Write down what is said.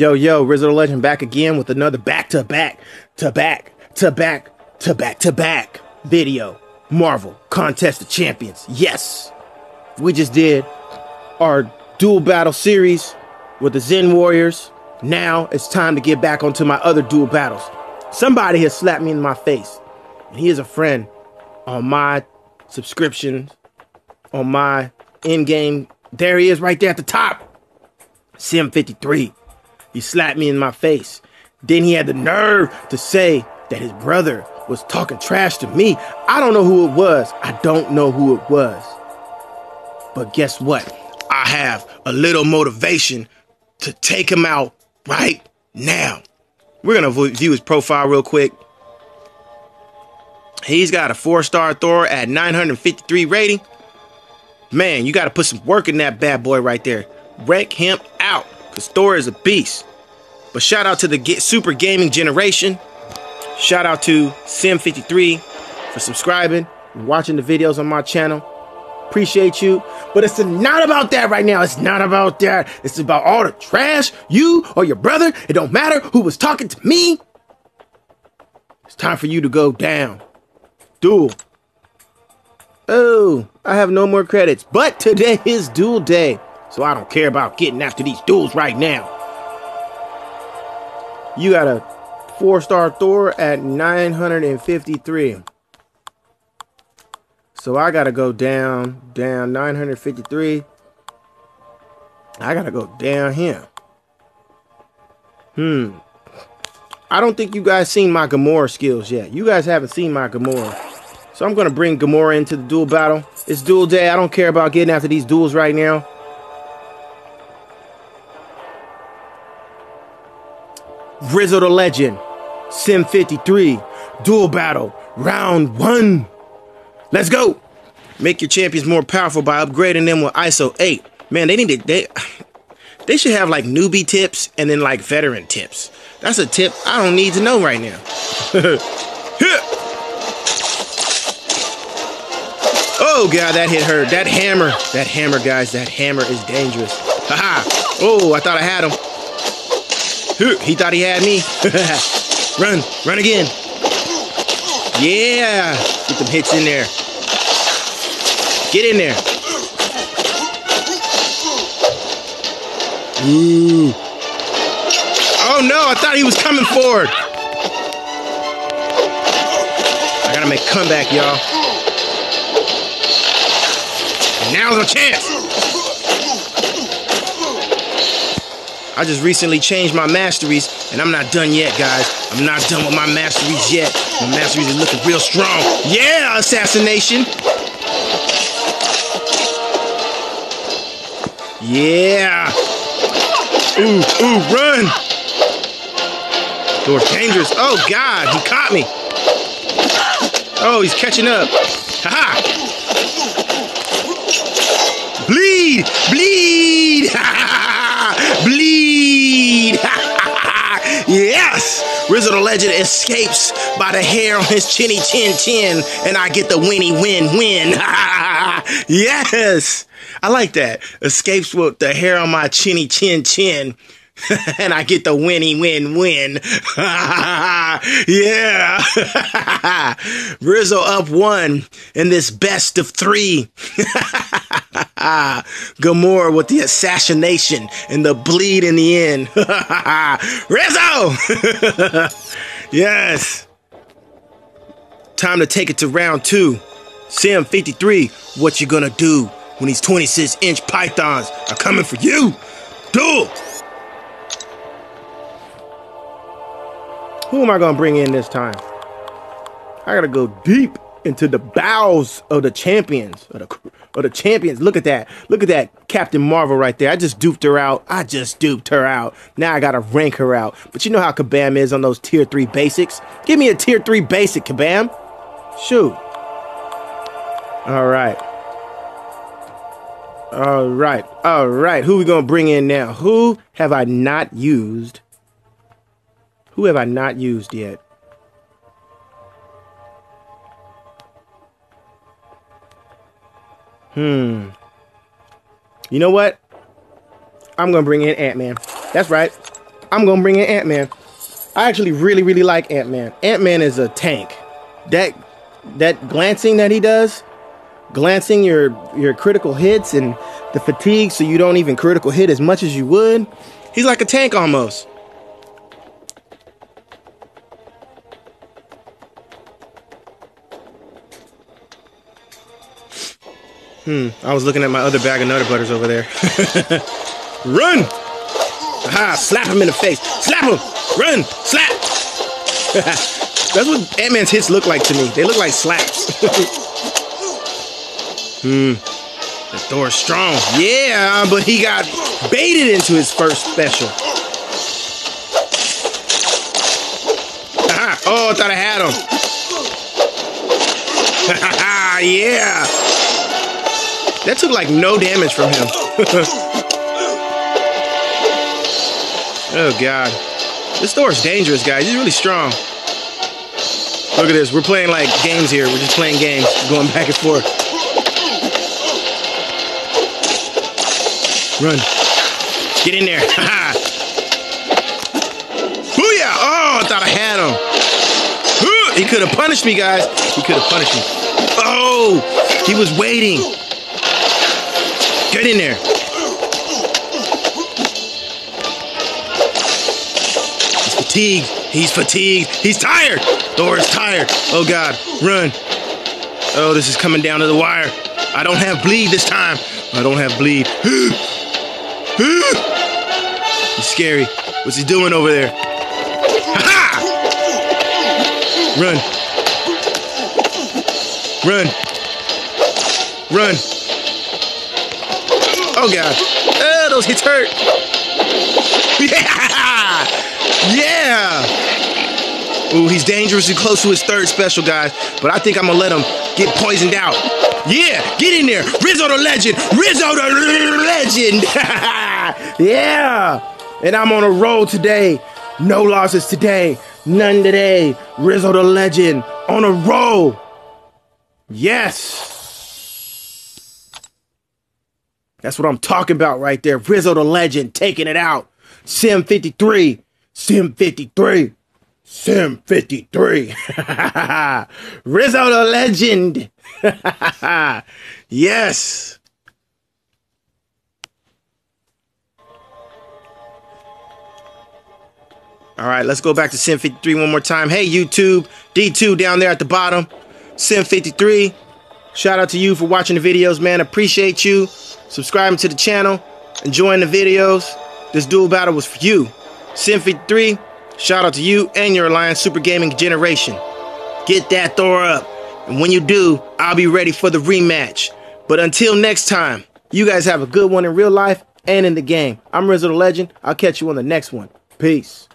Yo, yo, Rizzo the Legend back again with another back to back to back to back to back to back video. Marvel Contest of Champions. Yes, we just did our duel battle series with the Zen Warriors. Now it's time to get back onto my other duel battles. Somebody has slapped me in my face, and he is a friend on my subscriptions, on my in game. There he is right there at the top. Sim53. He slapped me in my face. Then he had the nerve to say that his brother was talking trash to me. I don't know who it was. I don't know who it was. But guess what? I have a little motivation to take him out right now. We're going to view his profile real quick. He's got a four star Thor at 953 rating. Man, you got to put some work in that bad boy right there. Rank him out because Thor is a beast. But shout out to the Super Gaming Generation. Shout out to Sim53 for subscribing and watching the videos on my channel. Appreciate you. But it's not about that right now. It's not about that. It's about all the trash, you or your brother. It don't matter who was talking to me. It's time for you to go down. Duel. Oh, I have no more credits. But today is duel day. So I don't care about getting after these duels right now. You got a four star Thor at 953. So I gotta go down, down 953. I gotta go down here. Hmm. I don't think you guys seen my Gamora skills yet. You guys haven't seen my Gamora. So I'm gonna bring Gamora into the duel battle. It's duel day. I don't care about getting after these duels right now. Rizzo the Legend, Sim 53, Duel Battle, Round 1. Let's go! Make your champions more powerful by upgrading them with ISO 8. Man, they need to, they, they should have like newbie tips and then like veteran tips. That's a tip I don't need to know right now. oh god, that hit hurt. That hammer, that hammer, guys, that hammer is dangerous. Haha. oh, I thought I had him. He thought he had me. run, run again. Yeah, get them hits in there. Get in there. Ooh. Oh no, I thought he was coming forward. I gotta make comeback, y'all. Now's a chance. I just recently changed my masteries, and I'm not done yet, guys. I'm not done with my masteries yet. My masteries are looking real strong. Yeah, assassination. Yeah. Ooh, ooh, run. Thor's dangerous. Oh, God, he caught me. Oh, he's catching up. Ha ha. Bleed, bleed. Ha-ha! bleed. Rizzo the Legend escapes by the hair on his chinny chin chin, and I get the winny win win. yes! I like that. Escapes with the hair on my chinny chin chin. and I get the winny win win. yeah. Rizzo up one in this best of three. Gamora with the assassination and the bleed in the end. Rizzo! yes. Time to take it to round two. Sim 53, what you gonna do when these 26 inch pythons are coming for you? Duel! Who am I gonna bring in this time? I gotta go deep into the bowels of the champions of the, of the champions. Look at that. Look at that Captain Marvel right there. I just duped her out. I just duped her out. Now I gotta rank her out. But you know how Kabam is on those tier three basics. Give me a tier three basic, Kabam. Shoot. All right. All right. All right. Who we gonna bring in now? Who have I not used? Who have I not used yet? Hmm. You know what? I'm gonna bring in Ant Man. That's right. I'm gonna bring in Ant Man. I actually really, really like Ant Man. Ant Man is a tank. That that glancing that he does, glancing your your critical hits and the fatigue, so you don't even critical hit as much as you would. He's like a tank almost. Hmm, I was looking at my other bag of Nutter Butters over there. Run! Aha, slap him in the face. Slap him! Run! Slap! That's what Ant-Man's hits look like to me. They look like slaps. hmm. The Thor's strong. Yeah, but he got baited into his first special. Aha. Oh, I thought I had him. yeah. That took like no damage from him. oh god. This Thor is dangerous, guys. He's really strong. Look at this. We're playing like games here. We're just playing games, going back and forth. Run. Get in there. Booyah! Oh, I thought I had him. He could have punished me, guys. He could have punished me. Oh, he was waiting. Get in there. He's fatigued. He's fatigued. He's tired. Thor is tired. Oh God, run. Oh, this is coming down to the wire. I don't have bleed this time. I don't have bleed. He's scary. What's he doing over there? Ha Run. Run. Run. Oh god. Oh, those hits hurt. Yeah! Yeah! Ooh, he's dangerously close to his third special, guys. But I think I'm gonna let him get poisoned out. Yeah, get in there. Rizzo the legend. Rizzo the legend. yeah. And I'm on a roll today. No losses today. None today. Rizzo the legend on a roll. Yes. That's what I'm talking about right there. Rizzo the legend taking it out. Sim 53. Sim 53. Sim 53. Rizzo the legend. yes. All right, let's go back to Sim 53 one more time. Hey, YouTube, D2 down there at the bottom. Sim 53. Shout out to you for watching the videos, man. Appreciate you subscribing to the channel, enjoying the videos. This duel battle was for you. Sim 3, shout out to you and your Alliance Super Gaming Generation. Get that Thor up. And when you do, I'll be ready for the rematch. But until next time, you guys have a good one in real life and in the game. I'm Rizzo the Legend. I'll catch you on the next one. Peace.